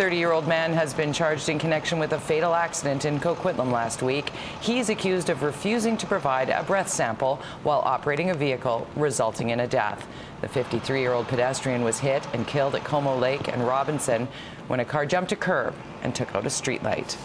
30-year-old man has been charged in connection with a fatal accident in Coquitlam last week. He's accused of refusing to provide a breath sample while operating a vehicle, resulting in a death. The 53-year-old pedestrian was hit and killed at Como Lake and Robinson when a car jumped a curb and took out a streetlight.